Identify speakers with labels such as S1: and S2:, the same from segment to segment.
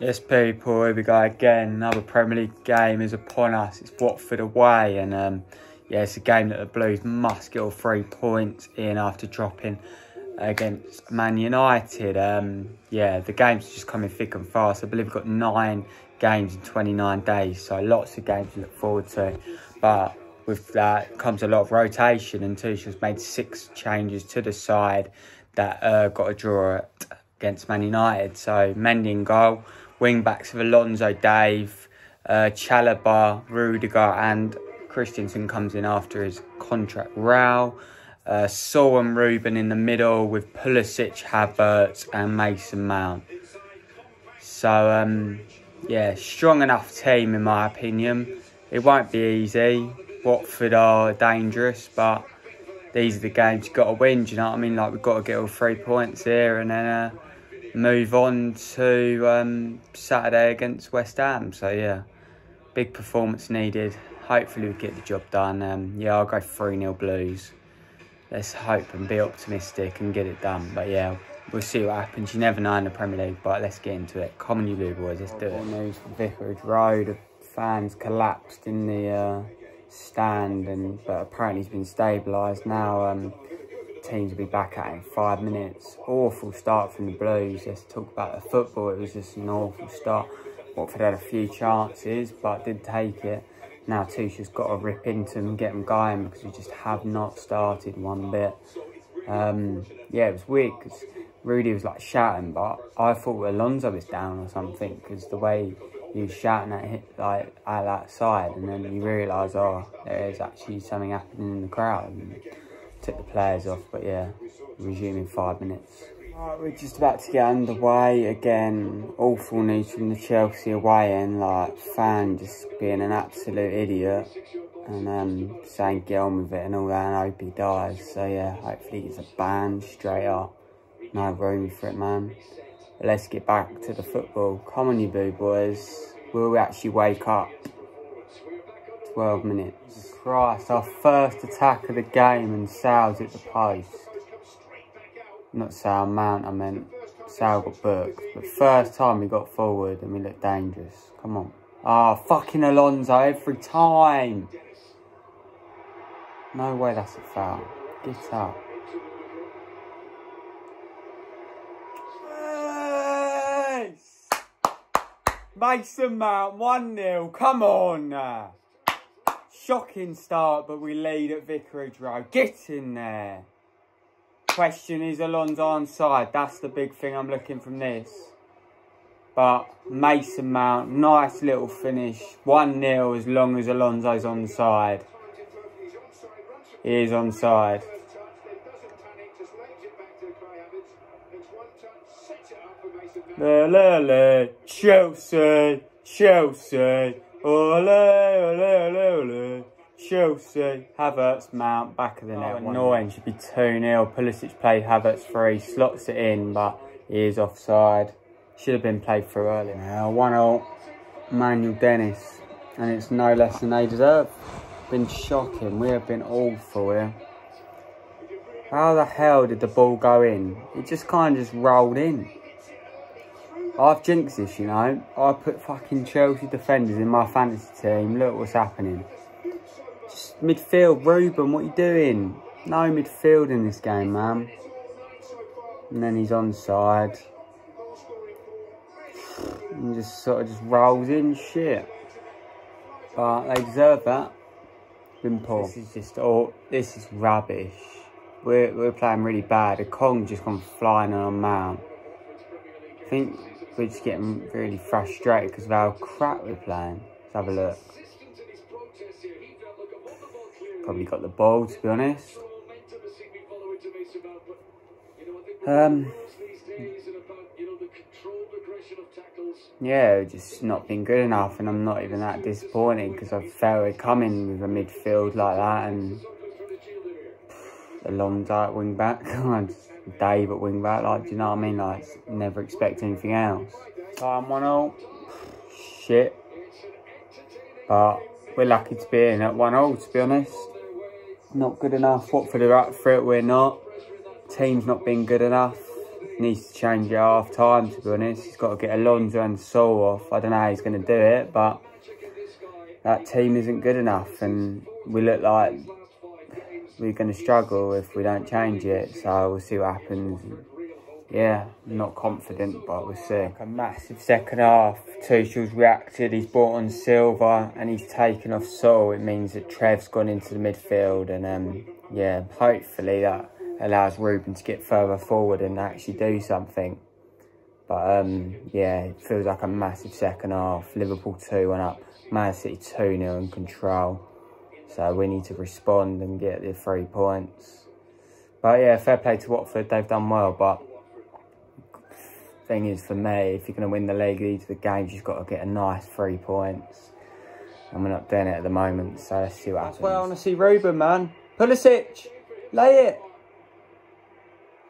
S1: Yes, people, here we go again. Another Premier League game is upon us. It's Watford away, and um, yeah, it's a game that the Blues must get all three points in after dropping against Man United. Um, yeah, the game's just coming thick and fast. I believe we've got nine games in 29 days, so lots of games to look forward to. But with that comes a lot of rotation, and Tuchel's made six changes to the side that uh, got a draw against Man United. So Mendy in goal. Wing backs of Alonso, Dave, uh, Chalobah, Rudiger, and Christensen comes in after his contract row. Uh, and Ruben in the middle with Pulisic, Havertz, and Mason Mount. So, um, yeah, strong enough team in my opinion. It won't be easy. Watford are dangerous, but these are the games you've got to win. Do you know what I mean? Like, we've got to get all three points here and then. Uh, move on to um, Saturday against West Ham. So yeah, big performance needed. Hopefully we get the job done. Um, yeah, I'll go 3-0 Blues. Let's hope and be optimistic and get it done. But yeah, we'll see what happens. You never know in the Premier League, but let's get into it. Come on you blue boys, let's do it. News from Vicarage Road. Of fans collapsed in the uh, stand, and but apparently he's been stabilised now. Um, teams will be back at in five minutes. Awful start from the Blues. Let's talk about the football. It was just an awful start. Watford had a few chances, but did take it. Now Tuchel's got to rip into them get them going because we just have not started one bit. Um, yeah, it was weird because Rudy was like shouting, but I thought Alonso was down or something because the way he was shouting at him, like at that side, and then you realise, oh, there is actually something happening in the crowd. And, took the players off, but yeah, resume in five minutes. Right, we're just about to get underway again. Awful news from the Chelsea away end, like fan just being an absolute idiot and um, saying get on with it and all that and I hope he dies. So yeah, hopefully he's a ban straight up. No room for it, man. But let's get back to the football. Come on, you boo boys. Will we actually wake up? 12 minutes. Christ, our first attack of the game and Saul's at the post. Not Saul, Mount I meant. Saul got booked. But first time we got forward and we looked dangerous. Come on. Ah, oh, fucking Alonso every time. No way that's a foul. Get up. Mason Mount 1-0. Come on. Shocking start, but we lead at Vicarage Road. Get in there. Question is Alonso on side. That's the big thing I'm looking from this. But Mason Mount, nice little finish. 1-0 as long as Alonso's on side. He is on side. Chelsea, Chelsea. Ole, ole, ole, ole. Chelsea, Havertz, Mount, back of the net. Oh, annoying, should be 2-0. Pulisic played Havertz free, slots it in, but he is offside. Should have been played through earlier. Now, 1-0, Emmanuel Dennis. And it's no less than they deserve. Been shocking. We have been awful here. How the hell did the ball go in? It just kind of just rolled in. I've jinxed this, you know. I put fucking Chelsea defenders in my fantasy team. Look what's happening. Just midfield, Ruben, what are you doing? No midfield in this game, man. And then he's on side. And just sort of just rolls in shit. But they deserve that. Been poor. This is just all. This is rubbish. We're we're playing really bad. Ekong just gone flying on mount. I think we're just getting really frustrated because of how crap we're playing. Let's have a look. Probably got the ball, to be honest. Um, yeah, just not been good enough, and I'm not even that disappointed because I felt it coming with a midfield like that and Alonso at wing back. Dave at wing back. Like, do you know what I mean? Like, never expect anything else. Time 1 0. Shit. But we're lucky to be in at 1 0, to be honest. Not good enough. Watford are up for it, we're not. Team's not been good enough. needs to change it half time, to be honest. He's got to get Alonso and Saul off. I don't know how he's going to do it, but that team isn't good enough. And we look like we're going to struggle if we don't change it. So we'll see what happens. Yeah, not confident, but we'll see. Like a massive second half. Tuchel's reacted. He's brought on Silva and he's taken off Saul. It means that Trev's gone into the midfield. And um, yeah, hopefully that allows Ruben to get further forward and actually do something. But um, yeah, it feels like a massive second half. Liverpool 2 1 up. Man City 2 0 in control. So we need to respond and get the three points. But yeah, fair play to Watford. They've done well. But thing is, for me, if you're going to win the league, each of the games, you've got to get a nice three points. And we're not doing it at the moment. So let's see what happens. Well, I want to see Ruben, man. Pulisic, lay it.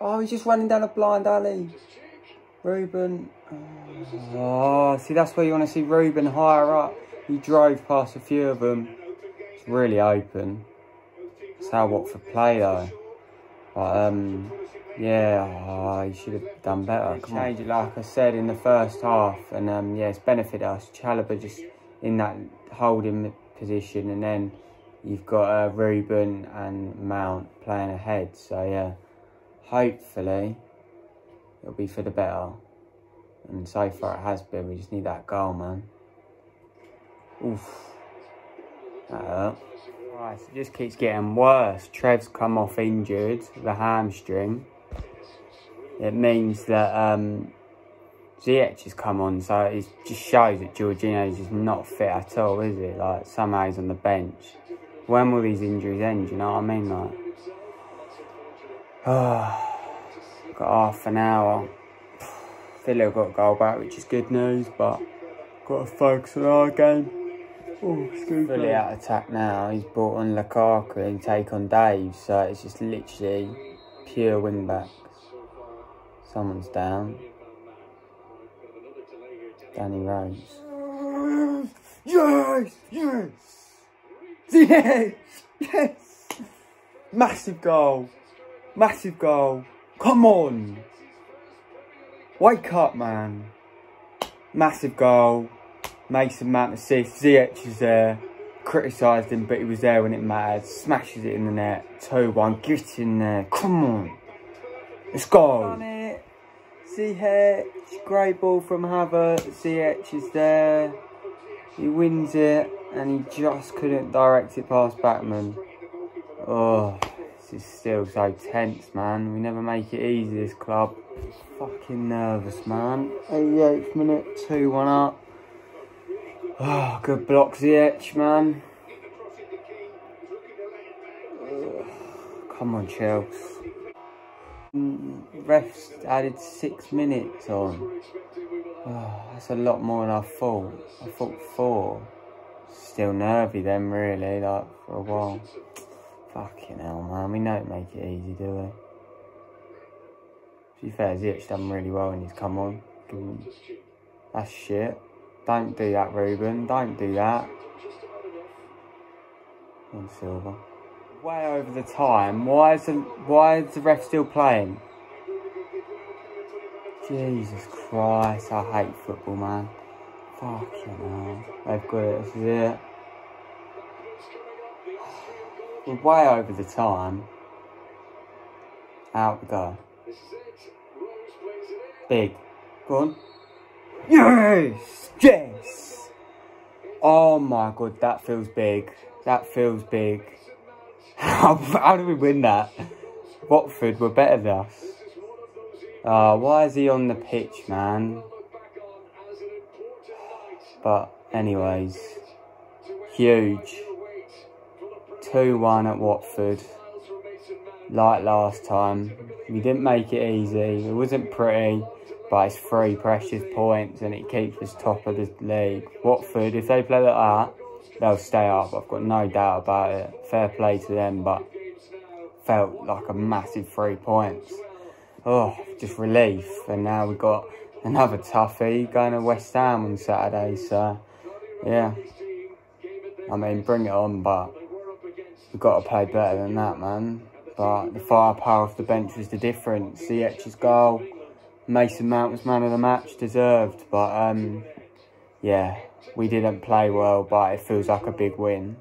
S1: Oh, he's just running down a blind alley. Ruben. Oh, see, that's where you want to see Ruben higher up. He drove past a few of them. It's really open. That's how Watford play, though. But, um, yeah, oh, he should have done better. Change it, like I said, in the first half. And, um, yeah, it's benefited us. Chalobah just in that holding position. And then you've got uh, Ruben and Mount playing ahead. So, yeah hopefully it'll be for the better. And so far it has been. We just need that goal, man. Oof. Hurt. Right, it just keeps getting worse. Trev's come off injured, the hamstring. It means that um, Ziyech has come on, so it just shows that Jorginho is just not fit at all, is it? Like, somehow he's on the bench. When will these injuries end, you know what I mean? Like, Oh, got half an hour. Villa got a goal back, which is good news, but got to focus on our game. Oh, Fully out attack now. He's brought on Lukaku and take on Dave, so it's just literally pure wing backs. Someone's down. Danny Rose. Yes! Yes! Yes! Yes! Massive goal! Massive goal. Come on. Wake up, man. Massive goal. Mason Mount assist. Ziyech is there. Criticised him, but he was there when it mattered. Smashes it in the net. 2-1. Get in there. Come on. Let's go. Done it. Great ball from Havertz. Ziyech is there. He wins it. And he just couldn't direct it past Batman. Oh this is still so tense, man. We never make it easy, this club. Fucking nervous, man. 88th minute, 2-1 up. Oh, good blocks the Ziyech, man. come on, Chelsea. Mm, refs added six minutes on. Oh, that's a lot more than I thought. I thought four. Still nervy then, really, like, for a while. Fucking hell, man. We don't make it easy, do we? To be fair, Ziyech done really well when he's come on. That's shit. Don't do that, Ruben. Don't do that. On Silva. Way over the time. Why is the why is the ref still playing? Jesus Christ, I hate football, man. Fucking hell. They've got it. This is it. We're way over the time. Out we go. Big. Go on. Yes! Yes! Oh my god, that feels big. That feels big. How, how do we win that? Watford were better than us. Uh, why is he on the pitch, man? But anyways, huge. 2-1 at Watford. Like last time. We didn't make it easy. It wasn't pretty. It's three precious points and it keeps us top of the league. Watford, if they play like that, they'll stay up. I've got no doubt about it. Fair play to them, but felt like a massive three points. Oh, just relief. And now we've got another toughie going to West Ham on Saturday. So, yeah. I mean, bring it on, but we've got to play better than that, man. But the firepower off the bench was the difference. Ziyech's goal, Mason Mount was man of the match, deserved. But um, yeah, we didn't play well, but it feels like a big win.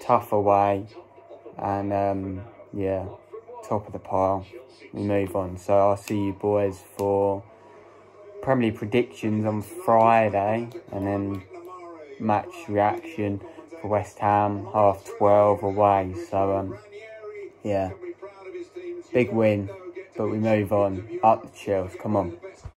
S1: Tough away, and um, yeah, top of the pile. We move on. So I'll see you boys for Premier League predictions on Friday, and then match reaction for West Ham half twelve away. So um, yeah, big win, but we move on up the chills. Come on.